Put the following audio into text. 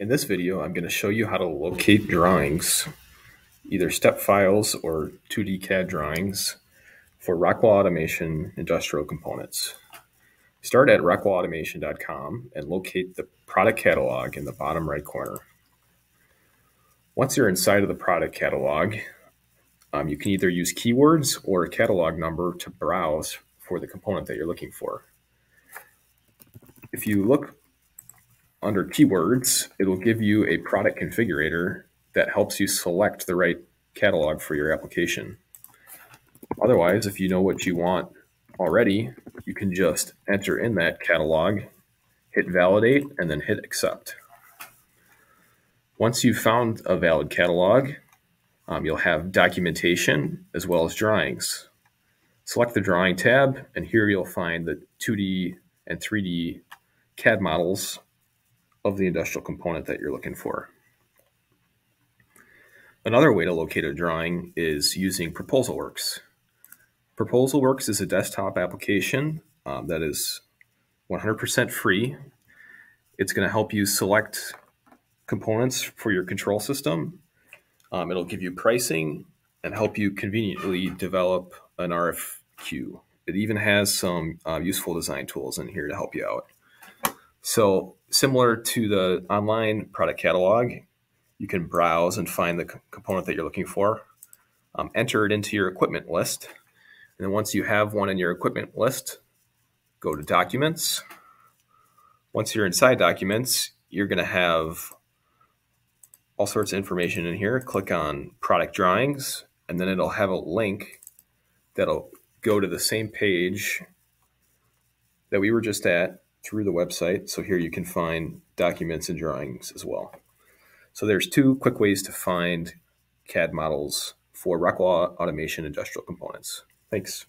In this video, I'm going to show you how to locate drawings, either step files or 2D CAD drawings for Rockwell Automation industrial components. Start at rockwellautomation.com and locate the product catalog in the bottom right corner. Once you're inside of the product catalog, um, you can either use keywords or a catalog number to browse for the component that you're looking for. If you look under keywords, it'll give you a product configurator that helps you select the right catalog for your application. Otherwise, if you know what you want already, you can just enter in that catalog, hit validate, and then hit accept. Once you've found a valid catalog, um, you'll have documentation as well as drawings. Select the drawing tab, and here you'll find the 2D and 3D CAD models of the industrial component that you're looking for. Another way to locate a drawing is using ProposalWorks. ProposalWorks is a desktop application um, that is 100% free. It's going to help you select components for your control system. Um, it'll give you pricing and help you conveniently develop an RFQ. It even has some uh, useful design tools in here to help you out. So similar to the online product catalog, you can browse and find the component that you're looking for, um, enter it into your equipment list. And then once you have one in your equipment list, go to documents. Once you're inside documents, you're going to have all sorts of information in here. Click on product drawings, and then it'll have a link that'll go to the same page that we were just at through the website. So here you can find documents and drawings as well. So there's two quick ways to find CAD models for Rockwell Automation industrial components. Thanks.